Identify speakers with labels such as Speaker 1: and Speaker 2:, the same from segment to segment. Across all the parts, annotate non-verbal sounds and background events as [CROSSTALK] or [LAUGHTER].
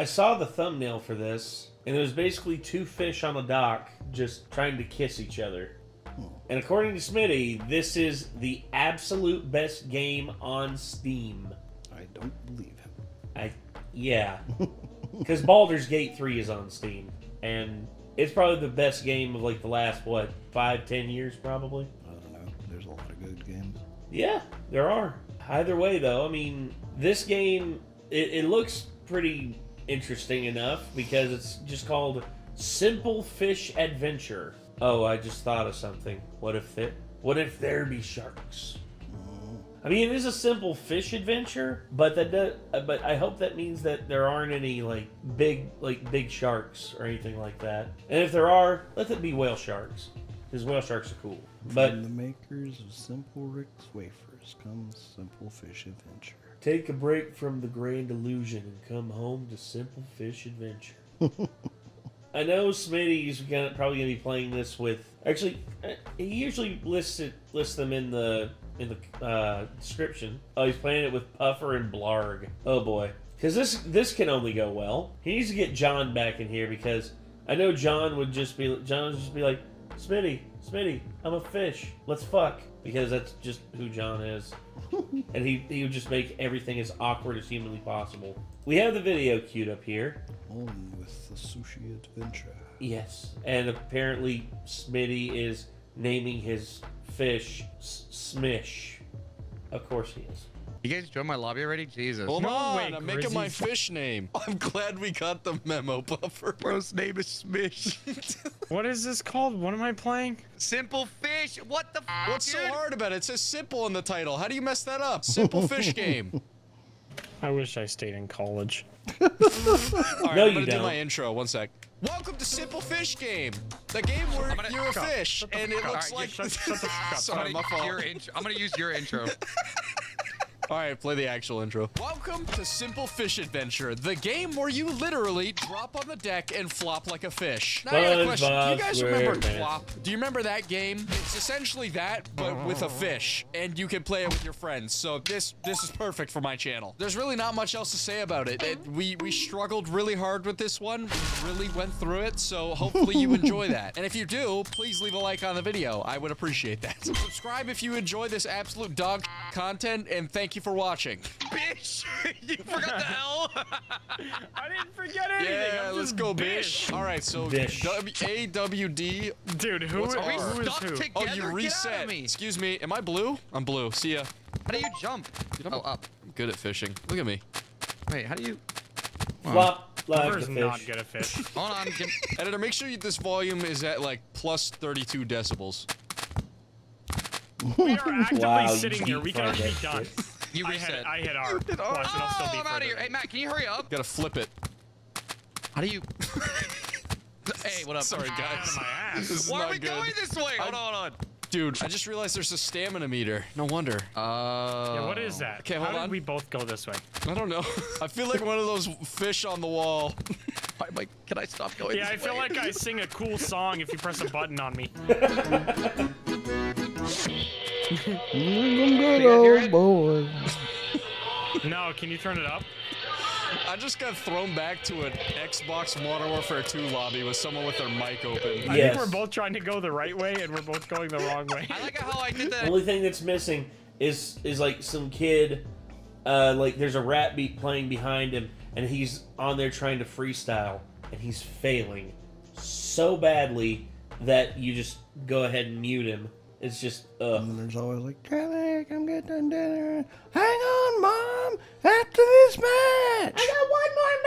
Speaker 1: I saw the thumbnail for this, and it was basically two fish on a dock just trying to kiss each other. And according to Smitty, this is the absolute best game on Steam.
Speaker 2: I don't believe him.
Speaker 1: I yeah, [LAUGHS] because Baldur's Gate three is on Steam, and it's probably the best game of like the last what five ten years probably.
Speaker 2: I don't know. There's a lot of good games.
Speaker 1: Yeah, there are. Either way, though, I mean, this game it, it looks pretty interesting enough because it's just called Simple Fish Adventure. Oh, I just thought of something. What if it? What if there be sharks? I mean, it is a simple fish adventure, but that does, but I hope that means that there aren't any like big like big sharks or anything like that. And if there are, let it be whale sharks, because whale sharks are cool. But
Speaker 2: From the makers of Simple Rick's Wafers comes Simple Fish Adventure.
Speaker 1: Take a break from the grand illusion and come home to Simple Fish Adventure. [LAUGHS] I know Smitty's gonna, probably going to be playing this with. Actually, uh, he usually lists it lists them in the in the uh, description. Oh, he's playing it with Puffer and Blarg. Oh boy, because this this can only go well. He needs to get John back in here because I know John would just be John would just be like, Smitty, Smitty, I'm a fish. Let's fuck because that's just who John is [LAUGHS] and he, he would just make everything as awkward as humanly possible. We have the video queued up here.
Speaker 2: On with the Sushi Adventure.
Speaker 1: Yes. And apparently Smitty is naming his fish S- Smish. Of course he is.
Speaker 3: You guys joined my lobby already? Jesus.
Speaker 4: Hold
Speaker 5: No
Speaker 4: on,
Speaker 5: way,
Speaker 4: I'm making my fish name. [LAUGHS] I'm glad we got the memo, Puffer.
Speaker 3: Bro's name is Smish. [LAUGHS]
Speaker 5: What is this called? What am I playing?
Speaker 3: Simple fish. What the? F-
Speaker 4: What's so hard about it? It says simple in the title. How do you mess that up? Simple fish [LAUGHS] game.
Speaker 5: I wish I stayed in college.
Speaker 4: All right,
Speaker 1: No,
Speaker 4: I'm
Speaker 1: you
Speaker 4: gonna do my intro. One sec. Welcome to Simple Fish Game, the game where
Speaker 3: gonna-
Speaker 4: you're a fish, and it looks
Speaker 3: right,
Speaker 4: like.
Speaker 5: shut- shut the fuck up.
Speaker 4: Sorry,
Speaker 3: I'm
Speaker 4: my
Speaker 3: gonna,
Speaker 4: fault.
Speaker 3: your intro. I'm gonna use your intro.
Speaker 4: All right, play the actual intro. Welcome to Simple Fish Adventure, the game where you literally drop on the deck and flop like a fish. Now I got a question. Do you guys remember
Speaker 1: SquarePants.
Speaker 4: Flop? Do you remember that game? It's essentially that, but with a fish, and you can play it with your friends. So this this is perfect for my channel. There's really not much else to say about it. It- we we struggled really hard with this one. We really went through it. So hopefully you [LAUGHS] enjoy that. And if you do, please leave a like on the video. I would appreciate that. Subscribe if you enjoy this absolute dog content, and thank you for watching.
Speaker 3: Bitch. [LAUGHS] you forgot the L. [LAUGHS]
Speaker 5: I didn't forget anything.
Speaker 4: Yeah,
Speaker 5: I'm
Speaker 4: let's
Speaker 5: just
Speaker 4: go, bish. All right, so
Speaker 1: Bish.
Speaker 4: W A W D.
Speaker 5: Dude, who,
Speaker 4: What's
Speaker 5: who
Speaker 4: R?
Speaker 5: is
Speaker 3: Stuck
Speaker 5: who?
Speaker 3: together.
Speaker 4: Oh, you
Speaker 3: Get
Speaker 4: reset.
Speaker 3: me.
Speaker 4: Excuse me. Am I blue? I'm blue. See ya.
Speaker 3: How do you jump?
Speaker 4: I'm-
Speaker 3: Oh, up.
Speaker 4: I'm good at fishing. Look at me.
Speaker 3: Wait, how do you?
Speaker 1: Flop like
Speaker 5: Whoever's
Speaker 1: the
Speaker 5: not
Speaker 1: fish.
Speaker 5: good at fish. [LAUGHS]
Speaker 3: Hold on. Give...
Speaker 4: Editor, make sure you, this volume is at like plus 32 decibels.
Speaker 5: We are actively
Speaker 1: Wow,
Speaker 5: sitting here. We can
Speaker 1: deep
Speaker 5: already be
Speaker 1: fried
Speaker 5: done.
Speaker 1: That
Speaker 3: You
Speaker 5: I
Speaker 3: reset.
Speaker 5: hit, I hit R. Watch,
Speaker 3: oh,
Speaker 5: still be
Speaker 3: I'm out of here. Hey, Matt, can you hurry up?
Speaker 4: Gotta flip it.
Speaker 3: How do you? [LAUGHS] hey, what up?
Speaker 4: Sorry,
Speaker 5: Out
Speaker 4: guys.
Speaker 5: of my ass.
Speaker 3: Why are we
Speaker 4: good.
Speaker 3: going this way? Hold on, hold on.
Speaker 4: Dude, I just realized there's a stamina meter. No wonder.
Speaker 3: Uh.
Speaker 5: Yeah, what is that?
Speaker 4: Okay,
Speaker 5: How
Speaker 4: hold
Speaker 5: did
Speaker 4: on.
Speaker 5: we both go this way?
Speaker 4: I don't know. [LAUGHS] I feel like one of those fish on the wall. [LAUGHS]
Speaker 3: I'm like, can I stop going?
Speaker 5: Yeah, I
Speaker 3: this
Speaker 5: feel
Speaker 3: way?
Speaker 5: like I sing a cool song if you press a button on me.
Speaker 2: Good
Speaker 3: hear it?
Speaker 2: old boy. [LAUGHS]
Speaker 5: No, can you turn it up?
Speaker 4: I just got thrown back to an Xbox Modern Warfare 2 lobby with someone with their mic open.
Speaker 5: I think we're both trying to go the right way and we're both going the wrong way.
Speaker 3: I like how I did
Speaker 1: The only thing that's missing is is like some kid, uh, like there's a rap beat playing behind him, and he's on there trying to freestyle, and he's failing so badly that you just go ahead and mute him. It's just ugh.
Speaker 2: And there's always like, Charlie, come get done dinner. Hang on, Mom. After this match.
Speaker 1: I got one more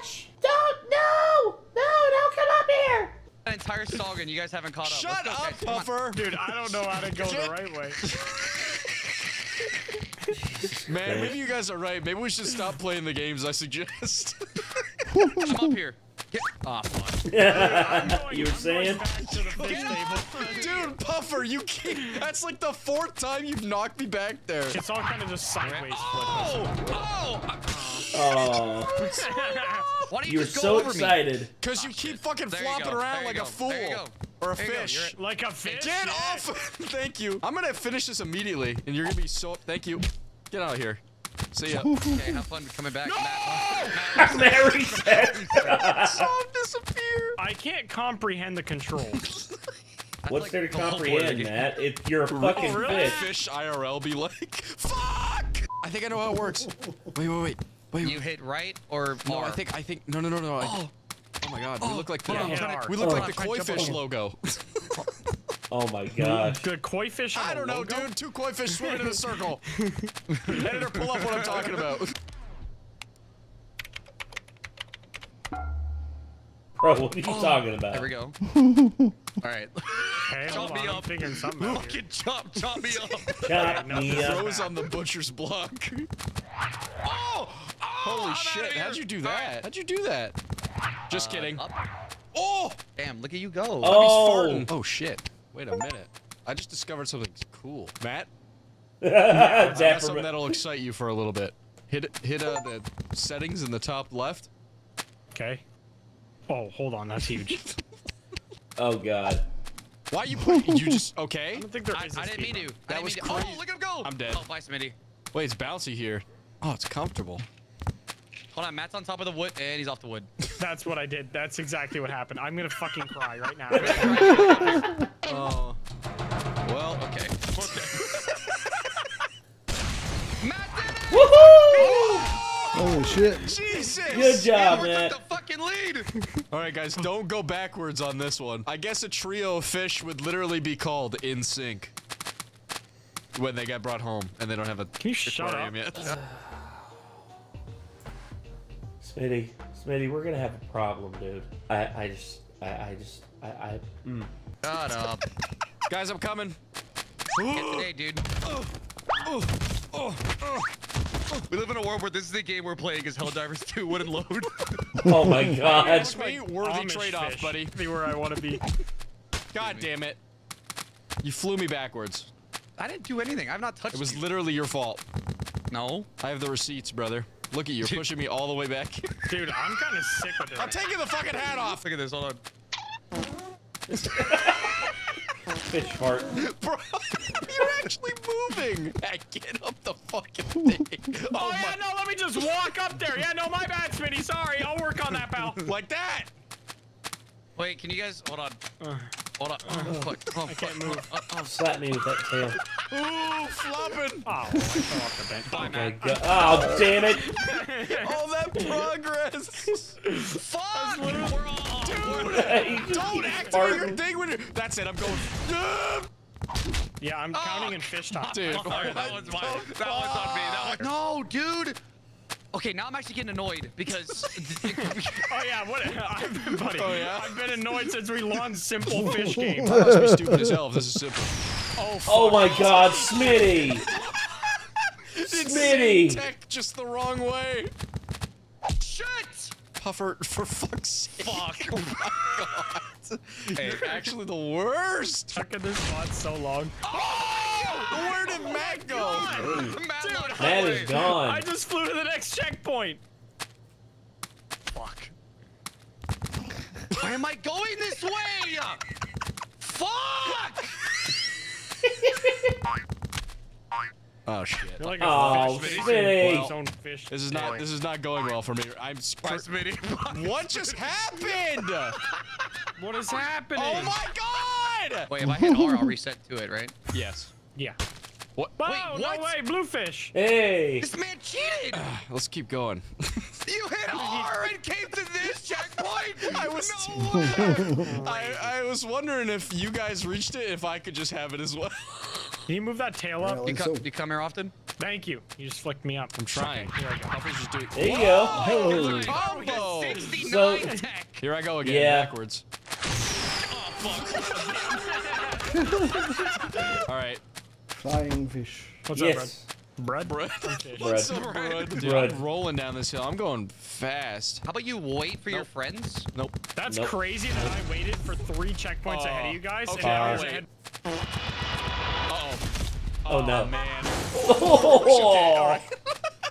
Speaker 1: match. Don't no no don't come up here.
Speaker 3: An entire song and you guys haven't caught up.
Speaker 4: Shut
Speaker 3: Let's go,
Speaker 4: up,
Speaker 3: guys.
Speaker 4: Puffer!
Speaker 5: Dude, I don't know how to go the right way. [LAUGHS]
Speaker 4: Man, maybe you guys are right. Maybe we should stop playing the games I suggest.
Speaker 3: I'm up here. Get off.
Speaker 5: I'm [LAUGHS] going,
Speaker 1: You were saying?
Speaker 5: Going back to the fish table.
Speaker 4: You keep. That's like the fourth time you've knocked me back there.
Speaker 5: It's all kind of just sideways
Speaker 3: Oh! Oh!
Speaker 1: Oh, [LAUGHS]
Speaker 3: Why don't you,
Speaker 1: you were
Speaker 3: just go
Speaker 1: so
Speaker 3: over
Speaker 1: excited.
Speaker 4: Because you keep fucking
Speaker 3: There you
Speaker 4: flopping
Speaker 3: go.
Speaker 4: around
Speaker 3: There you
Speaker 4: like
Speaker 3: go.
Speaker 4: a fool.
Speaker 3: There you go.
Speaker 4: Or a
Speaker 3: There you go.
Speaker 4: fish.
Speaker 5: Like a fish.
Speaker 4: Get
Speaker 5: yeah.
Speaker 4: off! [LAUGHS] Thank you. I'm gonna finish this immediately, and you're gonna be so. Thank you. Get out of here. See ya.
Speaker 3: Okay, have fun coming back, Matt.
Speaker 1: Mary said. [LAUGHS]
Speaker 4: Saw him disappear.
Speaker 5: I can't comprehend the controls.
Speaker 1: What's there to
Speaker 3: the whole point of the
Speaker 1: comprehend. Matt? If you're a oh, fucking
Speaker 5: Oh, really?
Speaker 1: fish.
Speaker 4: Fish IRL be like, fuck! I think I know how it works. Wait, wait, wait. Wait,
Speaker 3: You hit right or
Speaker 4: no,
Speaker 3: R?
Speaker 4: I think, I think, no, no, no, no. I, oh. oh. my god, we oh. look like the,
Speaker 5: hold on,
Speaker 4: we look
Speaker 5: Hold
Speaker 4: like the koi fish
Speaker 5: over.
Speaker 4: logo. [LAUGHS]
Speaker 1: Oh my gosh.
Speaker 5: The koi fish on
Speaker 4: I
Speaker 5: a
Speaker 4: don't know,
Speaker 5: logo?
Speaker 4: dude. Two koi fish swimming in a circle. [LAUGHS] Editor, pull up what I'm talking about.
Speaker 1: Bro, what are you talking about?
Speaker 3: There we go. [LAUGHS] All right.
Speaker 5: Hey,
Speaker 3: Chop me
Speaker 5: on, I'm
Speaker 3: up.
Speaker 5: figuring something [LAUGHS] out.
Speaker 3: Fucking chop, chop me up. [LAUGHS]
Speaker 1: Chop
Speaker 5: no,
Speaker 1: me up.
Speaker 4: Throws on the butcher's block. [LAUGHS] Oh! Holy shit! How'd you do that? How'd you do that? Just kidding.
Speaker 3: Up.
Speaker 4: Oh!
Speaker 3: Damn, look at you go.
Speaker 1: Oh,
Speaker 4: Oh shit! Wait a minute. I just discovered something cool. Matt, I got something that'll excite you for a little bit. Hit hit uh, the settings in the top left.
Speaker 5: Okay. Oh, hold on, that's huge.
Speaker 1: Oh god.
Speaker 4: Why you put you just [LAUGHS] okay?
Speaker 5: I don't think there
Speaker 3: I,
Speaker 5: is. a
Speaker 3: I didn't mean to.
Speaker 5: bump.
Speaker 3: I
Speaker 4: That was
Speaker 3: mean oh,
Speaker 4: crazy.
Speaker 3: Oh, look at him go.
Speaker 4: I'm dead.
Speaker 3: Oh, bye, Smitty.
Speaker 4: Wait, it's bouncy here. Oh, it's comfortable.
Speaker 3: Hold on, Matt's on top of the wood, and he's off the wood. [LAUGHS]
Speaker 5: That's what I did. That's exactly what happened. I'm gonna fucking cry right now. [LAUGHS]
Speaker 4: Oh. Well,
Speaker 3: Okay. Matt did it!
Speaker 1: Woohoo!
Speaker 2: Oh, Holy shit.
Speaker 4: Jesus!
Speaker 1: Good job,
Speaker 3: Edward
Speaker 1: Matt.
Speaker 3: Took the fucking lead.
Speaker 4: All right, guys, don't go backwards on this one. I guess a trio of fish would literally be called in sync when they get brought home and they don't have a
Speaker 5: Can you shut up?
Speaker 4: yet. [LAUGHS]
Speaker 1: Smitty, Smitty, we're gonna have a problem, dude. I, I just, I, I just, I, I. Mm.
Speaker 3: Shut up.
Speaker 4: guys, I'm coming.
Speaker 3: Get today, dude. [GASPS] We live in a world where this is the game we're playing is Helldivers 2 Wooden Load. [LAUGHS]
Speaker 1: Oh my god.
Speaker 4: That's me. Worthy
Speaker 5: Amish
Speaker 4: trade-off, buddy.
Speaker 5: Be where I want to be. [LAUGHS]
Speaker 4: God damn it. You flew me backwards.
Speaker 3: I didn't do anything. I've not touched
Speaker 4: It was
Speaker 3: you.
Speaker 4: literally your fault.
Speaker 3: No.
Speaker 4: I have the receipts, brother. Look at you,
Speaker 3: Dude.
Speaker 4: pushing me all the way back. [LAUGHS]
Speaker 5: Dude, I'm kind of sick with it.
Speaker 4: I'm taking the fucking hat off.
Speaker 3: Look at this. Hold on.
Speaker 1: Fish fart. [LAUGHS]
Speaker 4: Bro, [LAUGHS] you're actually moving. [LAUGHS] Get up the fucking thing.
Speaker 5: Oh,
Speaker 4: Oh,
Speaker 5: yeah, no, let me just walk up there. Yeah, no, my bad, Smitty. Sorry, I'll work on that, pal.
Speaker 4: Like that.
Speaker 3: Wait, can you guys hold on?
Speaker 5: Uh,
Speaker 3: Hold on. Oh, fuck. Oh, I
Speaker 5: can't move.
Speaker 3: Oh, oh,
Speaker 1: Slap me with that tail.
Speaker 4: Ooh, flopping.
Speaker 5: Oh, I fell off the bench.
Speaker 3: Bye,
Speaker 1: My
Speaker 3: Matt.
Speaker 1: Oh, damn it.
Speaker 4: All that progress.
Speaker 3: Fuck! We're all off.
Speaker 4: Dude, don't activate your thing when you're. That's it. I'm going. Ah!
Speaker 5: Yeah, I'm counting in fish top.
Speaker 4: Dude,
Speaker 3: Alright, that one's mine. That one's on me. That one. No, dude. Okay, now I'm actually getting annoyed because. [LAUGHS]
Speaker 5: Oh yeah, what? I've been, buddy.
Speaker 4: Oh, yeah?
Speaker 5: I've been annoyed since we launched simple fish game.
Speaker 4: That must be stupid as hell. if This is simple.
Speaker 5: Oh, fuck.
Speaker 1: Oh my god, Smitty. [LAUGHS] Smitty.
Speaker 4: tech just the wrong way.
Speaker 3: Shit!
Speaker 4: Puffer, for fuck's sake.
Speaker 3: Fuck. [LAUGHS]
Speaker 4: Oh my god. You're actually the worst.
Speaker 5: Stuck in this spot so long.
Speaker 4: Oh, where did oh Matt go?
Speaker 3: Matt,
Speaker 5: Dude,
Speaker 3: look,
Speaker 1: Matt is gone.
Speaker 5: I just flew to the next checkpoint.
Speaker 3: Fuck. Why am I going this way? [LAUGHS] Fuck! [LAUGHS]
Speaker 4: Oh shit.
Speaker 5: Like
Speaker 1: Oh,
Speaker 5: fish
Speaker 1: Smitty.
Speaker 5: facing its own fish.
Speaker 4: This is not. This is not going well for me. I'm.
Speaker 3: Bye, Smitty. [LAUGHS]
Speaker 4: What just happened? [LAUGHS]
Speaker 5: What is oh happening?
Speaker 4: Oh my god!
Speaker 3: Wait, if I hit R, I'll reset to it, right?
Speaker 4: Yes.
Speaker 5: Yeah.
Speaker 4: What?
Speaker 5: Wow,
Speaker 3: what?
Speaker 5: no way, bluefish.
Speaker 1: Hey.
Speaker 3: This man cheated!
Speaker 4: Let's keep going. [LAUGHS]
Speaker 3: you hit R and came to this checkpoint!
Speaker 4: I was-
Speaker 3: No!
Speaker 4: I, I was wondering if you guys reached it, if I could just have it as well.
Speaker 5: Can you move that tail up?
Speaker 2: Really?
Speaker 3: You come, you come here often?
Speaker 5: Thank you. You just flicked me up.
Speaker 4: I'm trying.
Speaker 5: Here I go.
Speaker 4: Puffers just do it.
Speaker 1: There you go.
Speaker 2: Hey.
Speaker 4: Combo!
Speaker 1: So-
Speaker 3: tech!
Speaker 4: Here I go again,
Speaker 1: Yeah.
Speaker 4: backwards. [LAUGHS] All right.
Speaker 2: Flying fish.
Speaker 5: What's
Speaker 1: Yes.
Speaker 5: up, Brad?
Speaker 4: Bread.
Speaker 5: Fish.
Speaker 4: What's
Speaker 1: Bread.
Speaker 4: up, bread? Dude,
Speaker 1: Bread.
Speaker 4: I'm rolling down this hill. I'm going fast.
Speaker 3: How about you wait for your friends?
Speaker 4: Nope.
Speaker 5: That's
Speaker 1: Nope.
Speaker 5: crazy that I waited for three checkpoints
Speaker 4: Oh,
Speaker 5: ahead of you guys.
Speaker 4: okay,
Speaker 5: and I
Speaker 1: I'll
Speaker 5: was ahead.
Speaker 4: Uh-oh.
Speaker 1: Oh, no.
Speaker 4: man.
Speaker 1: Oh.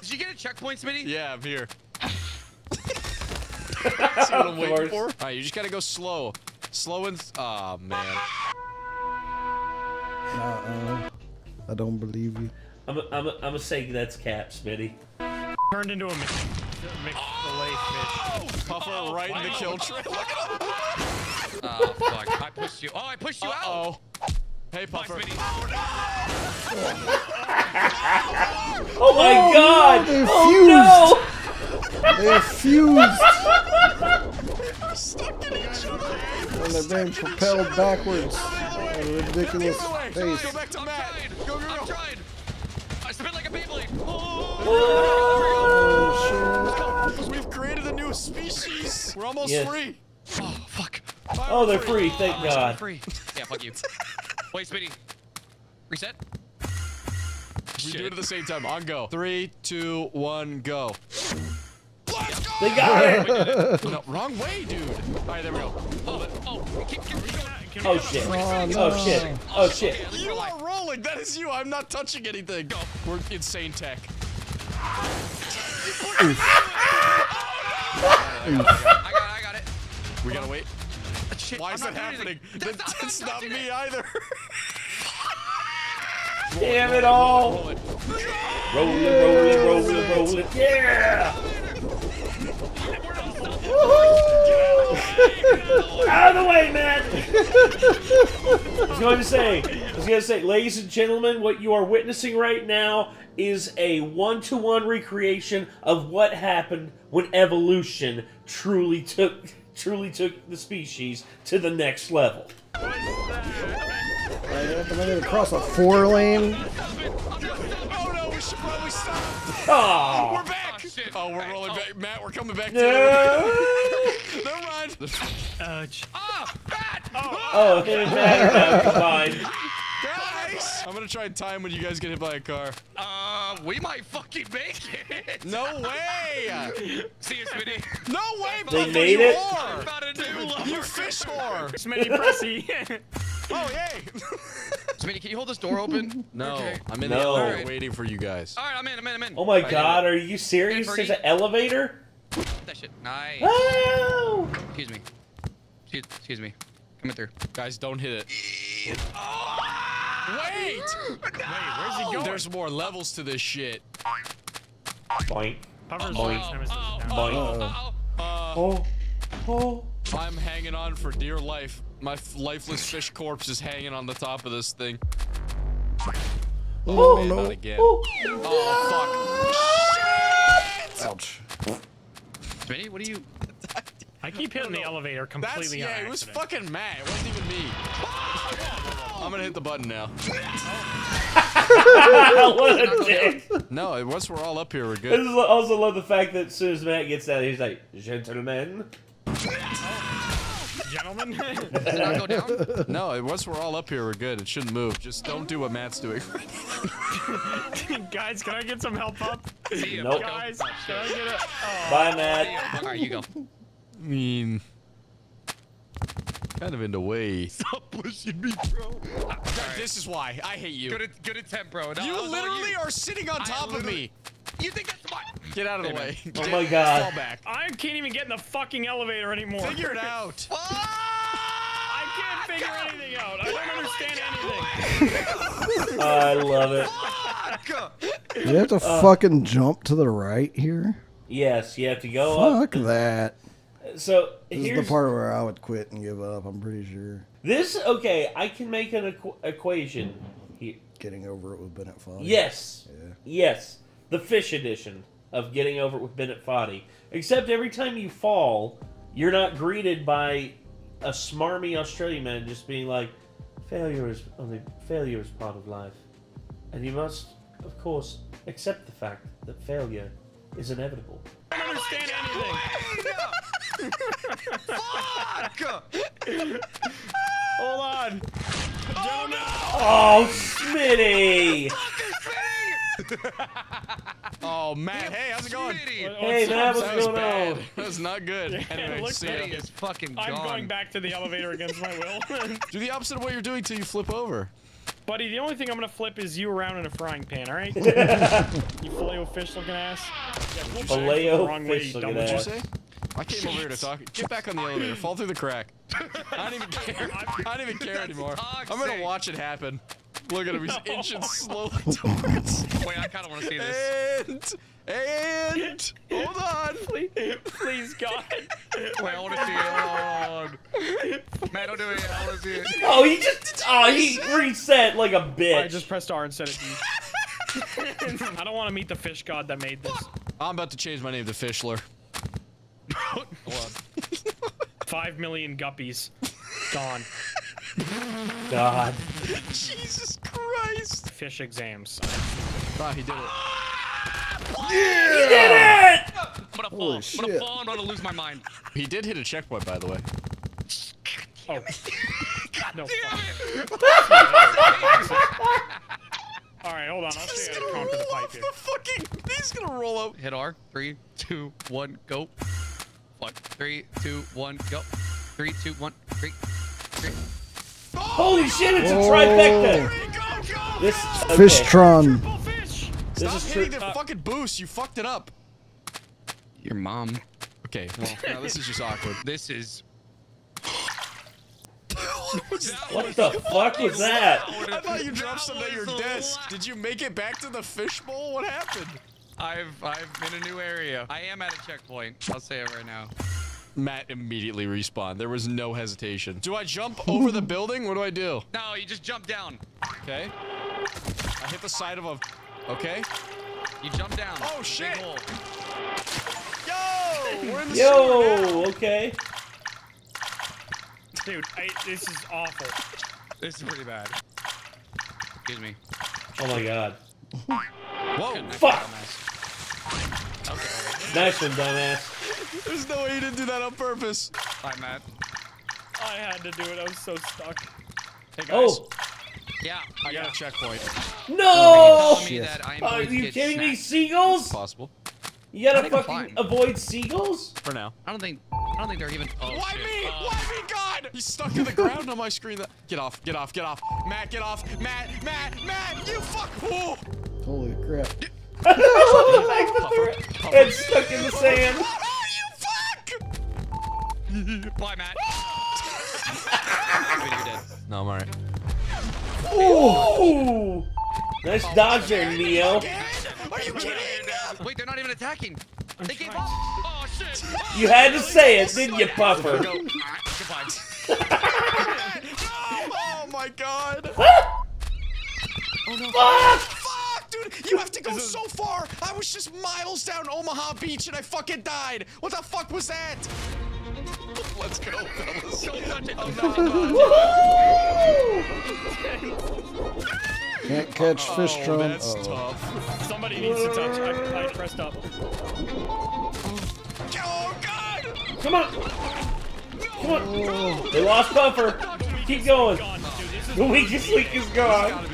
Speaker 3: Did you get a checkpoint, Smitty?
Speaker 4: Yeah, I'm here. See what I'm [LAUGHS] waiting for? All right, you just gotta go slow. Slow and... Oh, man.
Speaker 2: Uh-uh. I don't believe you.
Speaker 1: I'm, I'm, I'm gonna say that's cap, Smitty.
Speaker 5: Turned into a man. Mix fillet fish.
Speaker 4: Puffer oh, right in the kill [LAUGHS] trail. Look at him.
Speaker 3: Oh fuck! I pushed you. Oh, I pushed you out.
Speaker 4: Oh. Hey,
Speaker 3: Bye,
Speaker 4: Puffer.
Speaker 3: Smitty.
Speaker 1: Oh my oh, god!
Speaker 2: they
Speaker 1: Oh
Speaker 2: They're fused
Speaker 4: Stuck in each other.
Speaker 2: and they're being propelled backwards at a ridiculous
Speaker 4: Get
Speaker 2: pace.
Speaker 4: Go back to Matt.
Speaker 3: trying.
Speaker 4: Go, go,
Speaker 3: I'm trying. I spit like a Beyblade. Oh.
Speaker 2: Oh,
Speaker 4: We've created a new species. We're almost
Speaker 1: Yes.
Speaker 4: free.
Speaker 3: Oh fuck.
Speaker 1: Oh, they're free, thank
Speaker 3: I'm
Speaker 1: god.
Speaker 3: free. Yeah, fuck you. [LAUGHS] Wait, Smitty. Reset.
Speaker 4: We do it at the same time. On go. [LAUGHS] Three, two, one, go. Let's go!
Speaker 1: They got [LAUGHS] it!
Speaker 4: No, wrong way, dude. All right, there we go.
Speaker 3: Oh, oh, keep, keep, keep going.
Speaker 1: Oh shit.
Speaker 2: Oh, no.
Speaker 1: Oh shit. Oh shit.
Speaker 3: Okay,
Speaker 4: You
Speaker 3: we're
Speaker 4: rolling. That is you. I'm not touching anything. Go. We're insane tech. [LAUGHS]
Speaker 3: Oh, I got Shit,
Speaker 4: Why is
Speaker 3: not
Speaker 4: that happening?
Speaker 3: anything.
Speaker 4: That-
Speaker 3: That's
Speaker 4: That's
Speaker 3: I'm
Speaker 4: not me
Speaker 3: it.
Speaker 4: either.
Speaker 1: Damn it all!
Speaker 4: Roll it.
Speaker 1: Roll it, roll it, roll it, roll it. Yeah! Out of the way, man! I was going to say, I was going to say, ladies and gentlemen, what you are witnessing right now is a one-to-one recreation of what happened when evolution truly took truly took the species to the next level.
Speaker 2: I have to make it across a four lane.
Speaker 4: Oh no, we should probably stop.
Speaker 1: Oh,
Speaker 4: We're back.
Speaker 3: Oh.
Speaker 4: Oh, we're rolling
Speaker 3: oh.
Speaker 4: back. Matt, we're coming back to
Speaker 1: no!
Speaker 4: you. [LAUGHS] Never mind.
Speaker 5: Ouch.
Speaker 3: Ah, bat!
Speaker 1: Oh, him and Matt are now combined.
Speaker 4: Guys, I'm gonna try and time when you guys get hit by a car.
Speaker 3: Uh, we might fucking make it.
Speaker 4: No way. [LAUGHS]
Speaker 3: See you, Smitty.
Speaker 4: No way,
Speaker 1: They
Speaker 4: Puffer,
Speaker 1: made
Speaker 4: you
Speaker 1: it?
Speaker 4: whore.
Speaker 3: Found a new lover.
Speaker 4: You fish whore. [LAUGHS]
Speaker 5: Smitty Pressy. [LAUGHS]
Speaker 4: Oh, yay.
Speaker 3: Smitty, can you hold this door open?
Speaker 4: No,
Speaker 3: Okay.
Speaker 4: I'm in
Speaker 1: No.
Speaker 4: the elevator
Speaker 3: Alright.
Speaker 4: waiting for you guys.
Speaker 3: All right, I'm in. I'm in. I'm in.
Speaker 1: Oh my
Speaker 3: Alright,
Speaker 1: god, are you serious?
Speaker 3: Hey,
Speaker 1: There's an elevator?
Speaker 3: That shit. Nice.
Speaker 1: Oh!
Speaker 3: Excuse me. Excuse, excuse me. Coming through.
Speaker 4: Guys, don't hit it. Wait!
Speaker 5: Wait, where's he going?
Speaker 4: There's more levels to this shit.
Speaker 1: Boink.
Speaker 5: Puffer's
Speaker 1: Boing.
Speaker 5: worst
Speaker 3: Oh.
Speaker 1: Boing.
Speaker 3: oh, oh.
Speaker 1: Oh. Oh.
Speaker 4: I'm hanging on for dear life. My f- lifeless fish corpse is hanging on the top of this thing.
Speaker 2: Oh,
Speaker 4: Man,
Speaker 2: no.
Speaker 4: not again.
Speaker 1: Oh.
Speaker 4: Oh, fuck. Shit!
Speaker 2: Ouch.
Speaker 3: Smitty, what are you?
Speaker 5: I keep hitting the [LAUGHS] elevator
Speaker 4: That's,
Speaker 5: completely
Speaker 4: yeah,
Speaker 5: on
Speaker 4: it was fucking Matt. It wasn't even me. I'm gonna hit the button now. [LAUGHS] [LAUGHS]
Speaker 1: what a dick.
Speaker 4: No, once we're all up here, we're
Speaker 1: I
Speaker 4: good.
Speaker 1: just also love the fact that as soon as Matt gets out, he's like, gentlemen.
Speaker 5: Gentlemen. [LAUGHS]
Speaker 3: Did I go down?
Speaker 4: No, once we're all up here, we're good. It shouldn't move. Just don't do what Matt's doing.
Speaker 5: Guys, can I get some help up?
Speaker 3: See ya.
Speaker 1: Nope.
Speaker 5: Guys, can I get a... Oh.
Speaker 1: Bye, Matt.
Speaker 3: All right, you go.
Speaker 4: I mean, kind of in the way. [LAUGHS]
Speaker 3: Stop pushing me, bro.
Speaker 4: This is why I hate you.
Speaker 3: Good, at, good attempt, bro. No,
Speaker 4: You
Speaker 3: that was all
Speaker 4: literally
Speaker 3: you.
Speaker 4: are sitting on top of me.
Speaker 3: You think that's smart?
Speaker 4: Get out of the
Speaker 3: Hey,
Speaker 4: way. [LAUGHS]
Speaker 1: Oh my god.
Speaker 4: Fall back.
Speaker 5: I can't even get in the fucking elevator anymore.
Speaker 4: Figure it out. [LAUGHS] Ah!
Speaker 5: I can't figure anything out. I don't understand anything.
Speaker 1: I love it.
Speaker 3: Fuck!
Speaker 2: You have to uh, fucking jump to the right here?
Speaker 1: Yes, you have to go up.
Speaker 2: Fuck that.
Speaker 1: So
Speaker 2: This is the part where I would quit and give up, I'm pretty sure.
Speaker 1: this. Okay, I can make an equ- equation. Here.
Speaker 2: Getting over it with Bennett Foddy.
Speaker 1: Yes.
Speaker 2: Yeah.
Speaker 1: Yes. The fish edition of getting over it with Bennett Foddy. Except every time you fall, you're not greeted by a smarmy Australian man just being like, failure is only failure is part of life. And you must, of course, accept the fact that failure is inevitable.
Speaker 5: I don't understand anything. [LAUGHS]
Speaker 3: Fuck!
Speaker 5: Hold on. Gentlemen.
Speaker 1: Oh, Smitty!
Speaker 4: Oh, Matt. Hey, how's it going?
Speaker 3: Smitty!
Speaker 1: Hey, man, what's
Speaker 4: That
Speaker 1: going
Speaker 4: bad.
Speaker 1: on?
Speaker 4: That was not good. Anyway,
Speaker 5: look
Speaker 4: see
Speaker 5: bad.
Speaker 4: ya.
Speaker 3: Smitty is fucking gone.
Speaker 5: I'm going back to the elevator against my will. [LAUGHS] [LAUGHS]
Speaker 4: Do the opposite of what you're doing till you flip over.
Speaker 5: Buddy, the only thing I'm gonna flip is you around in a frying pan, alright? [LAUGHS] you filet o fish looking ass. Yeah,
Speaker 1: Filet-o
Speaker 5: the wrong way,
Speaker 1: fish looking ass.
Speaker 4: What'd you say? I came over here to talk. Get back on the elevator. Fall through the crack. [LAUGHS] I don't even care. I don't even care anymore. I'm gonna watch it happen. Look at him. He's [LAUGHS] inching oh. slowly [LAUGHS] towards.
Speaker 3: Wait, I kind of want to see this.
Speaker 4: And and hold on.
Speaker 5: Please, please, God.
Speaker 3: Wait, I want to see it. Hold on. Man, don't do it. I want to see it.
Speaker 1: Oh, he just. Oh, he reset like a bitch.
Speaker 5: I just pressed R and said it. I don't want to meet the fish god that made this.
Speaker 4: I'm about to change my name to Fishler.
Speaker 3: Hold on.
Speaker 5: Five million guppies. [LAUGHS] Gone.
Speaker 1: God.
Speaker 4: Jesus Christ.
Speaker 5: Fish exams.
Speaker 4: Ah, he did it. Yeah.
Speaker 1: He did it!
Speaker 3: I'm gonna fall.
Speaker 2: Holy
Speaker 3: I'm gonna fall. I'm gonna lose my mind.
Speaker 4: He did hit a checkpoint, by the way.
Speaker 5: Oh. [LAUGHS] No. fuck. All right, hold on. I'll show you how to conquer the pipe here.
Speaker 4: fucking. He's gonna roll out.
Speaker 3: Hit R. Three, two, one, go. One, three, two, one, go. Three, two, one, three, three.
Speaker 1: Holy shit, it's a trifecta!
Speaker 4: Go, go!
Speaker 1: This. Okay.
Speaker 2: Fishtron.
Speaker 5: Triple fish.
Speaker 1: This
Speaker 4: Stop
Speaker 1: is
Speaker 4: hitting
Speaker 1: true.
Speaker 4: the uh, fucking boost. You fucked it up.
Speaker 3: Your mom.
Speaker 4: Okay, well, [LAUGHS] now this is just awkward.
Speaker 3: This is.
Speaker 1: What the [LAUGHS] fuck was that?
Speaker 4: I thought you dropped something at your desk. Did you make it back to the fishbowl? What happened?
Speaker 3: I've I've been a new area. I am at a checkpoint. I'll say it right now.
Speaker 4: Matt immediately respawned. There was no hesitation. Do I jump over the building? What do I do?
Speaker 3: No, you just jump down.
Speaker 4: Okay. I hit the side of a. Okay.
Speaker 3: You jump down.
Speaker 4: Oh, shit.
Speaker 3: hole.
Speaker 4: Yo! We're in the.
Speaker 1: Yo, okay.
Speaker 5: Dude, I, this is awful.
Speaker 3: This is pretty bad. Excuse me.
Speaker 1: Oh my god.
Speaker 4: Whoa!
Speaker 1: Fuck!
Speaker 3: Okay.
Speaker 1: Nice one, dumbass.
Speaker 4: There's no way you didn't do that on purpose.
Speaker 3: Bye, Matt.
Speaker 5: I had to do it. I was so stuck.
Speaker 4: Hey guys,
Speaker 1: Oh,
Speaker 3: Yeah.
Speaker 4: I got a checkpoint.
Speaker 1: no!
Speaker 3: Tell me that I am
Speaker 1: Are you kidding me?
Speaker 3: smacked.
Speaker 1: Seagulls?
Speaker 4: Possible.
Speaker 1: You gotta
Speaker 3: I think I'm
Speaker 1: fucking avoid seagulls?
Speaker 4: For now.
Speaker 3: I don't think. I don't think they're even. Oh,
Speaker 4: Why
Speaker 3: shit.
Speaker 4: me?
Speaker 3: Oh.
Speaker 4: Why me, God? He's stuck to the ground on my screen. Get off! Get off! Get off! Matt, get off! Matt! Matt! Matt! You fuck! Oh!
Speaker 2: Holy crap.
Speaker 1: It's stuck in the sand.
Speaker 4: Oh, you fuck!
Speaker 3: Bye, Matt. Wait, you're.
Speaker 4: No, I'm alright.
Speaker 1: Ooh! Nice oh, dodge there, Neo.
Speaker 4: Are you kidding?
Speaker 3: Wait, they're not even attacking. They gave
Speaker 5: trying.
Speaker 3: up. Oh shit.
Speaker 1: You had to say it, didn't you, Puffer? [LAUGHS]
Speaker 4: Oh my god! [LAUGHS]
Speaker 1: oh no!
Speaker 4: Fuck, dude! You have to go so far! I was just miles down Omaha Beach and I fucking died! What the fuck was that? Let's go, fellas.
Speaker 3: Don't touch it. Oh, [LAUGHS]
Speaker 2: Can't catch
Speaker 4: Oh,
Speaker 2: Fishtron.
Speaker 4: that's
Speaker 2: Oh.
Speaker 4: tough.
Speaker 5: Somebody needs to touch. I, I pressed up.
Speaker 4: Oh god!
Speaker 1: Come on! Come on! They lost Puffer. Keep going.
Speaker 5: Gone, dude. This is
Speaker 1: The weakest link is gone.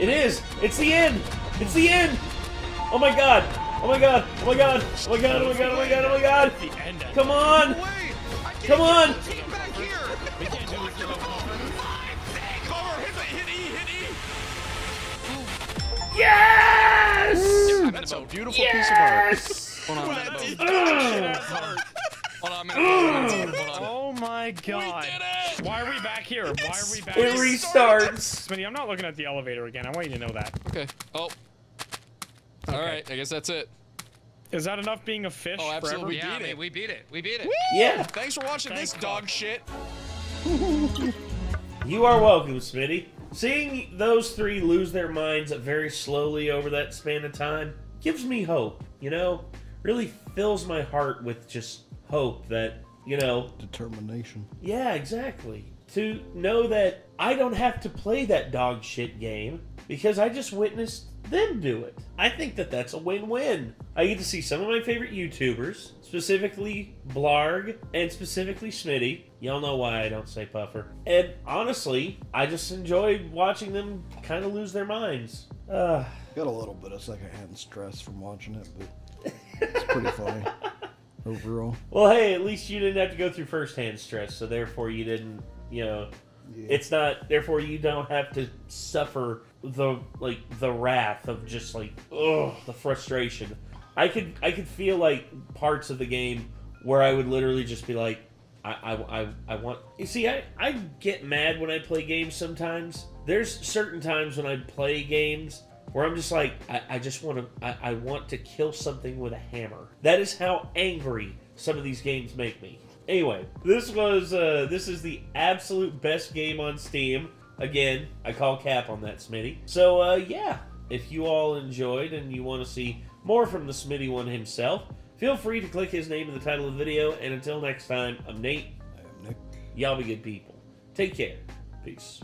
Speaker 1: It is. It's the end. It's the end. Oh my god. Oh my god. Oh my god. Oh my god. Oh my god. Oh my god. Oh my god.
Speaker 5: The end. end.
Speaker 1: Come on.
Speaker 3: Wait.
Speaker 1: Come on.
Speaker 3: get the team back here.
Speaker 5: We can't do this without
Speaker 4: Cover, hit, the, hit hit!
Speaker 1: Yes!
Speaker 4: That's a beautiful piece of art.
Speaker 1: Yes!
Speaker 3: Hold on. Hold
Speaker 4: did-
Speaker 1: Ugh.
Speaker 3: on. Hold on.
Speaker 5: Oh my god.
Speaker 4: Did it!
Speaker 5: Why are we back here? Why are we back here?
Speaker 1: It restarts.
Speaker 5: Smitty, I'm not looking at the elevator again. I want you to know that.
Speaker 4: Okay. Oh. Alright, I guess that's it.
Speaker 5: Is that enough being a fish
Speaker 4: Oh, absolutely.
Speaker 5: forever?
Speaker 4: We
Speaker 3: Yeah,
Speaker 4: beat
Speaker 3: man,
Speaker 4: it.
Speaker 3: we beat it. We beat it.
Speaker 1: Yeah.
Speaker 4: Thanks for watching this dog
Speaker 5: Doc.
Speaker 4: shit. [LAUGHS]
Speaker 1: You are welcome, Smitty. Seeing those three lose their minds very slowly over that span of time gives me hope, you know? Really fills my heart with just hope that, you know,
Speaker 2: Determination.
Speaker 1: yeah, exactly. To know that I don't have to play that dog shit game because I just witnessed them do it. I think that that's a win win. I get to see some of my favorite YouTubers, specifically Blarg and specifically Smitty. Y'all know why I don't say Puffer. And honestly, I just enjoyed watching them kind of lose their minds. Uh,
Speaker 2: Got a little bit of secondhand stress from watching it, but it's pretty funny [LAUGHS] overall.
Speaker 1: well, hey, at least you didn't have to go through firsthand stress, so therefore you didn't, you know,
Speaker 2: Yeah.
Speaker 1: it's not therefore you don't have to suffer the like the wrath of just like ugh the frustration i could i could feel like parts of the game where i would literally just be like I, I, I, I want. You see, I, I get mad when I play games sometimes. There's certain times when I play games where I'm just like, I, I just want to, I, I want to kill something with a hammer. That is how angry some of these games make me. Anyway, this was, uh, this is the absolute best game on Steam. Again, I call cap on that, Smitty. So, uh, yeah, if you all enjoyed and you want to see more from the Smitty one himself, feel free to click his name in the title of the video. And until next time, I'm Nate.
Speaker 2: I am Nick.
Speaker 1: Y'all be good people. Take care. Peace.